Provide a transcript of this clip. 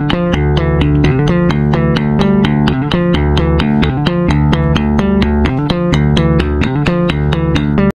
Thank you.